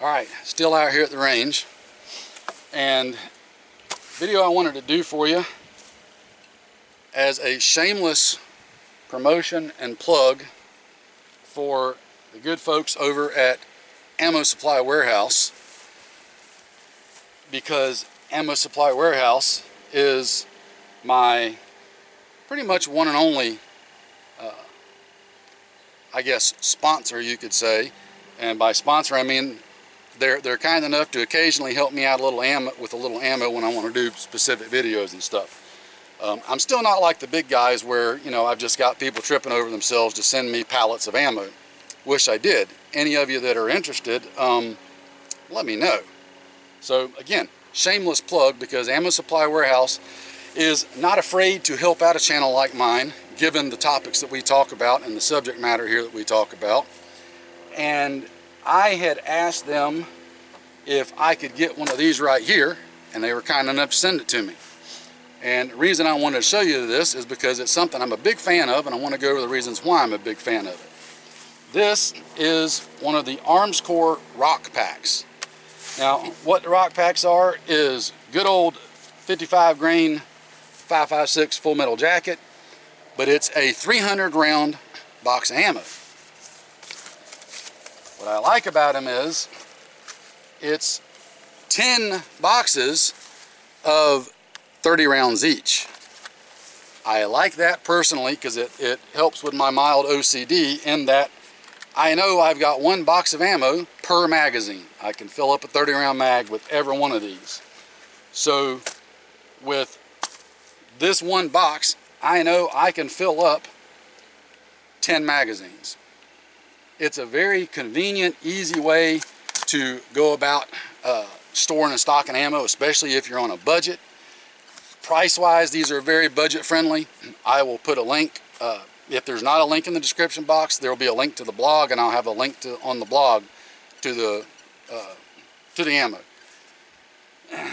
All right, still out here at the range. And video I wanted to do for you as a shameless promotion and plug for the good folks over at Ammo Supply Warehouse because Ammo Supply Warehouse is my pretty much one and only uh, I guess sponsor you could say and by sponsor I mean they're they're kind enough to occasionally help me out a little ammo with a little ammo when I want to do specific videos and stuff. Um, I'm still not like the big guys where you know I've just got people tripping over themselves to send me pallets of ammo. Wish I did. Any of you that are interested, um, let me know. So again, shameless plug because Ammo Supply Warehouse is not afraid to help out a channel like mine given the topics that we talk about and the subject matter here that we talk about. And I had asked them if I could get one of these right here, and they were kind enough to send it to me. And the reason I wanted to show you this is because it's something I'm a big fan of, and I want to go over the reasons why I'm a big fan of it. This is one of the Armscor rock packs. Now, what the rock packs are is good old 55 grain 556 full metal jacket, but it's a 300 round box of ammo. What I like about them is it's 10 boxes of 30 rounds each. I like that personally because it, it helps with my mild OCD in that I know I've got one box of ammo per magazine. I can fill up a 30 round mag with every one of these. So with this one box, I know I can fill up 10 magazines. It's a very convenient, easy way to go about uh, storing and stocking ammo, especially if you're on a budget. Price-wise, these are very budget-friendly. I will put a link. Uh, if there's not a link in the description box, there will be a link to the blog, and I'll have a link to on the blog to the uh, to the ammo.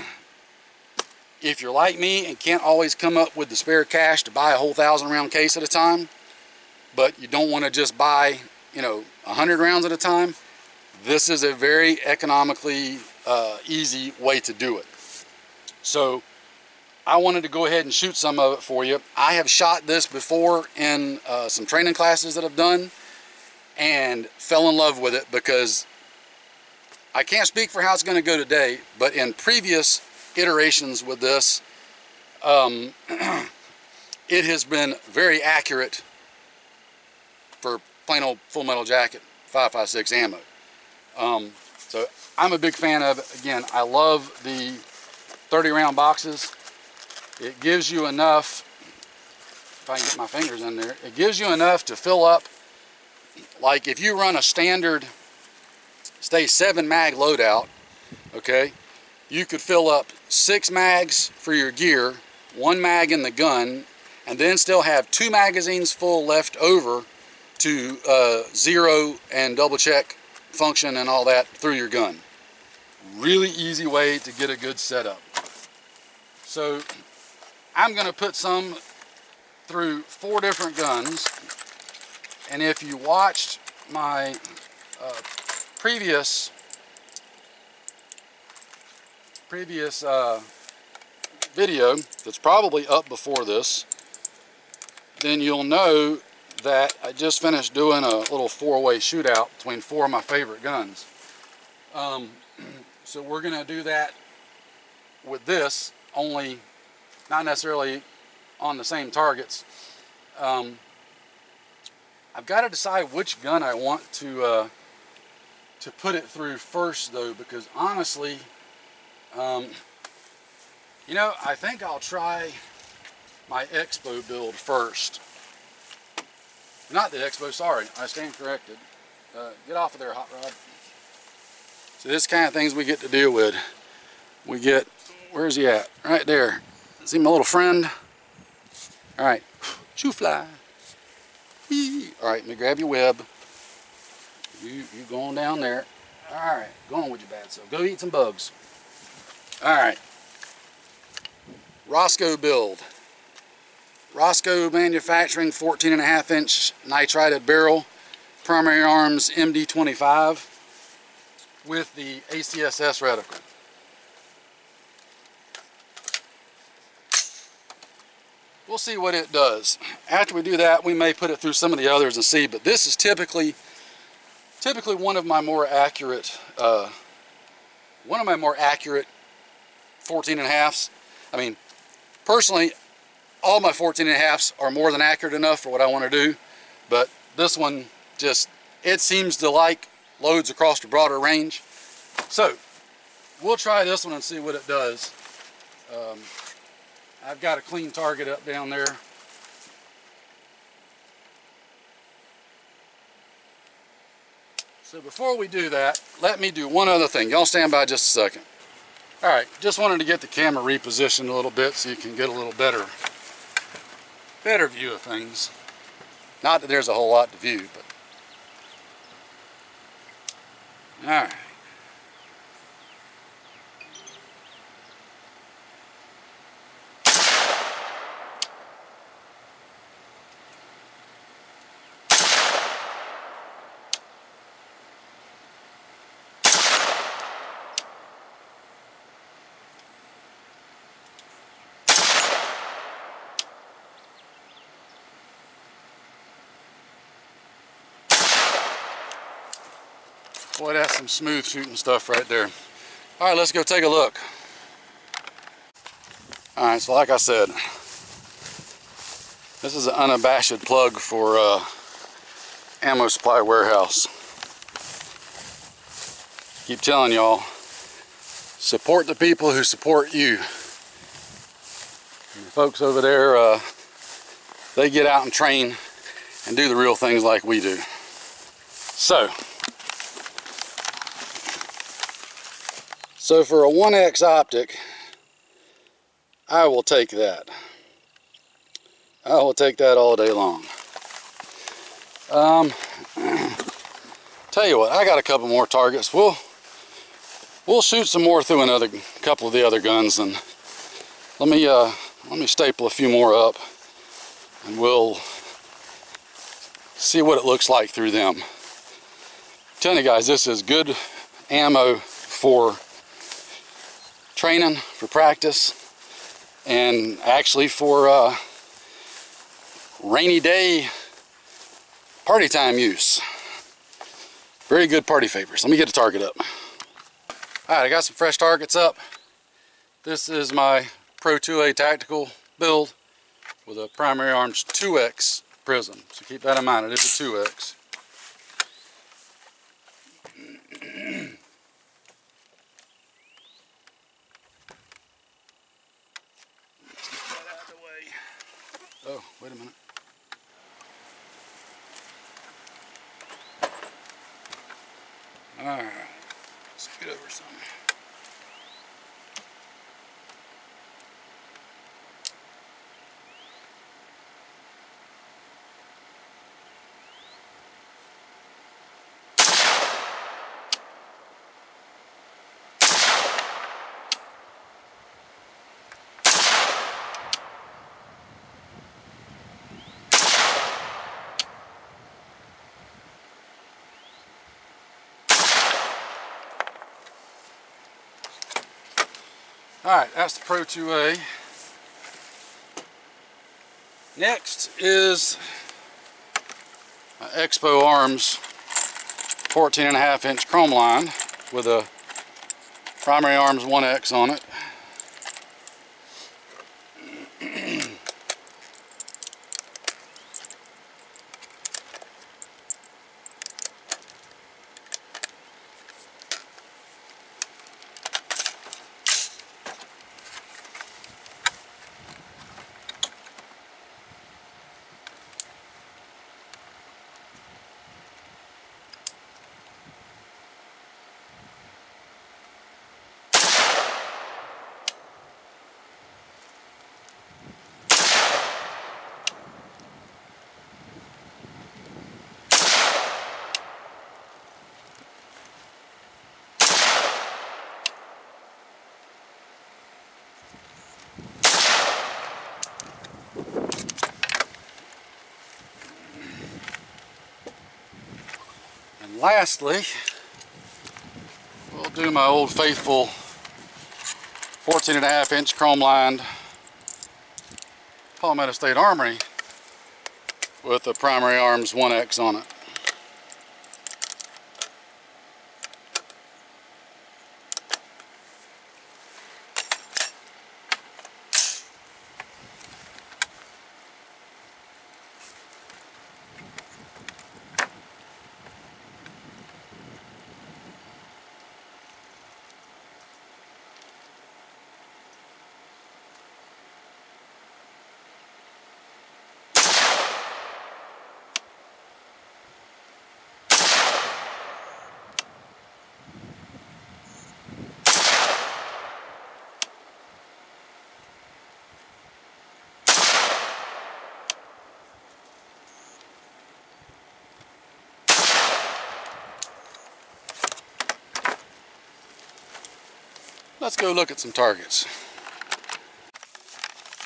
If you're like me and can't always come up with the spare cash to buy a whole thousand round case at a time, but you don't want to just buy you know, 100 rounds at a time, this is a very economically uh, easy way to do it. So I wanted to go ahead and shoot some of it for you. I have shot this before in uh, some training classes that I've done and fell in love with it because I can't speak for how it's going to go today, but in previous iterations with this, um, it has been very accurate for plain old full metal jacket 556 ammo. Um, so I'm a big fan of. Again, I love the 30 round boxes. It gives you enough, if I can get my fingers in there, it gives you enough to fill up, like if you run a standard, say seven mag loadout, okay, you could fill up six mags for your gear, one mag in the gun, and then still have two magazines full left over to uh, zero and double check function and all that through your gun. Really easy way to get a good setup. So I'm going to put some through four different guns and if you watched my uh, previous previous uh, video that's probably up before this then you'll know that I just finished doing a little four-way shootout between four of my favorite guns. Um, so we're going to do that with this, only not necessarily on the same targets. Um, I've got to decide which gun I want to uh, to put it through first though because honestly um, you know I think I'll try my Expo build first not the Expo, sorry. I stand corrected. Uh, get off of there, Hot Rod. So this kind of things we get to deal with. We get, where's he at? Right there. See my little friend? All right, shoo fly. Whee. All right, let me grab your web. You, you going down there. All right, go on with your bad self. Go eat some bugs. All right. Roscoe build. Roscoe Manufacturing 14 and a half inch nitrided barrel, primary arms MD25. with the ACSS reticle. We'll see what it does. After we do that, we may put it through some of the others and see, but this is typically typically one of my more accurate uh, one of my more accurate 14 and a halfs. I mean, personally, all my 14 and a halfs are more than accurate enough for what I want to do, but this one just, it seems to like loads across the broader range. So, we'll try this one and see what it does. Um, I've got a clean target up down there. So before we do that, let me do one other thing. Y'all stand by just a second. All right, just wanted to get the camera repositioned a little bit so you can get a little better, better view of things. Not that there's a whole lot to view, but. All Boy, that's some smooth shooting stuff right there. All right, let's go take a look. All right, so like I said, this is an unabashed plug for uh, Ammo Supply Warehouse. Keep telling y'all, support the people who support you. And the folks over there, uh, they get out and train and do the real things like we do. So, So for a 1X optic, I will take that. I will take that all day long. Um, tell you what, I got a couple more targets. We'll we'll shoot some more through another couple of the other guns, and let me uh, let me staple a few more up, and we'll see what it looks like through them. I'm telling you guys, this is good ammo for training, for practice, and actually for uh, rainy day party time use. Very good party favors. Let me get a target up. All right, I got some fresh targets up. This is my Pro 2A tactical build with a primary arms 2X prism. So keep that in mind, it is a 2X. Oh, wait a minute. All right, let's get over some. Alright, that's the Pro 2A. Next is Expo Arms 14 and a half inch chrome line with a primary arms 1X on it. Lastly, do my old faithful 14 and a half inch chrome lined Palmetto State Armory with the primary arms 1X on it. Let's go look at some targets.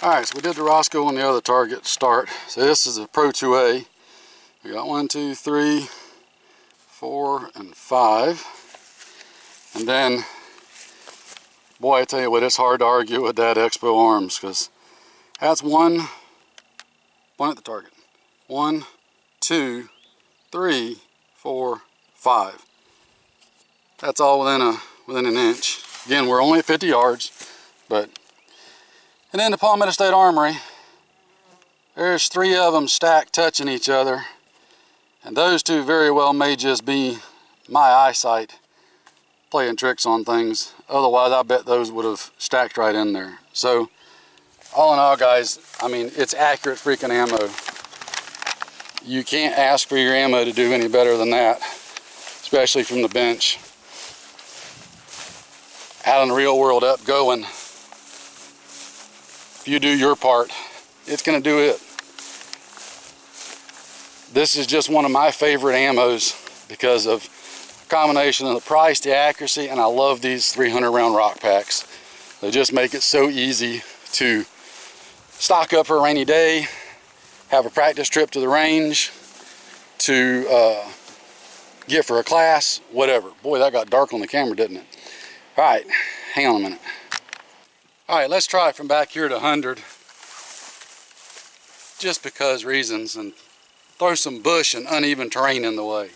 Alright, so we did the Roscoe on the other target start. So this is a Pro 2A. We got one, two, three, four, and five. And then, boy, I tell you what, it's hard to argue with that Expo Arms because that's one, one at the target. One, two, three, four, five. That's all within a within an inch. Again, we're only at 50 yards, but, and then the Palmetto State Armory, there's three of them stacked touching each other. And those two very well may just be my eyesight playing tricks on things. Otherwise, I bet those would have stacked right in there. So, all in all, guys, I mean, it's accurate freaking ammo. You can't ask for your ammo to do any better than that, especially from the bench out in the real world up going. If you do your part, it's going to do it. This is just one of my favorite ammos because of combination of the price, the accuracy, and I love these 300 round rock packs. They just make it so easy to stock up for a rainy day, have a practice trip to the range, to uh, get for a class, whatever. Boy, that got dark on the camera, didn't it? All right, hang on a minute. All right, let's try from back here to 100. Just because reasons and throw some bush and uneven terrain in the way.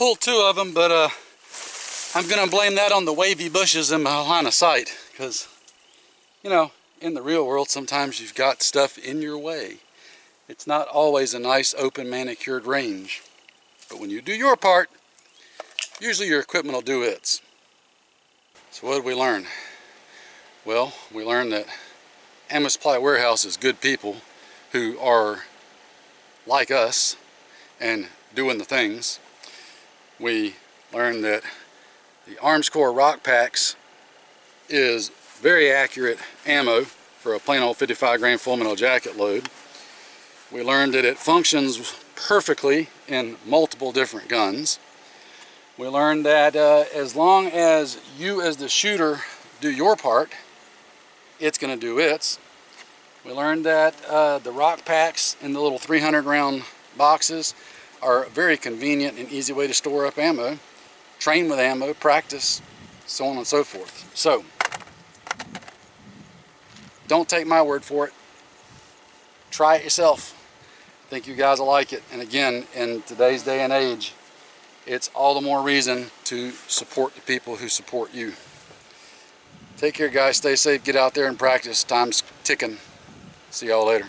Pulled two of them, but uh, I'm going to blame that on the wavy bushes in my line of sight because, you know, in the real world, sometimes you've got stuff in your way. It's not always a nice, open, manicured range. But when you do your part, usually your equipment will do its. So what did we learn? Well, we learned that Ammo Supply Warehouse is good people who are like us and doing the things we learned that the Armscor Rock Packs is very accurate ammo for a plain old 55 grain full metal jacket load. We learned that it functions perfectly in multiple different guns. We learned that uh, as long as you as the shooter do your part, it's going to do its. We learned that uh, the rock packs in the little 300 round boxes are a very convenient and easy way to store up ammo, train with ammo, practice, so on and so forth. So, don't take my word for it. Try it yourself. I think you guys will like it. And again, in today's day and age, it's all the more reason to support the people who support you. Take care, guys. Stay safe. Get out there and practice. Time's ticking. See y'all later.